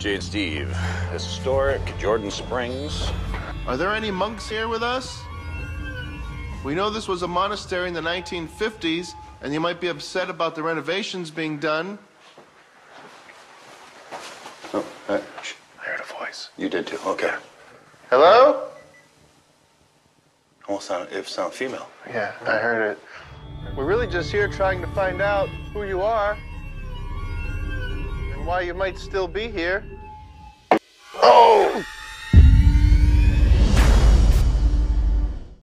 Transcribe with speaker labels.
Speaker 1: Jade Steve, historic Jordan Springs.
Speaker 2: Are there any monks here with us? We know this was a monastery in the 1950s, and you might be upset about the renovations being done.
Speaker 3: Oh, uh, shh. I heard a voice. You did too. Okay.
Speaker 2: Hello?
Speaker 3: Almost sound if sound female.
Speaker 2: Yeah, I heard it. We're really just here trying to find out who you are and why you might still be here.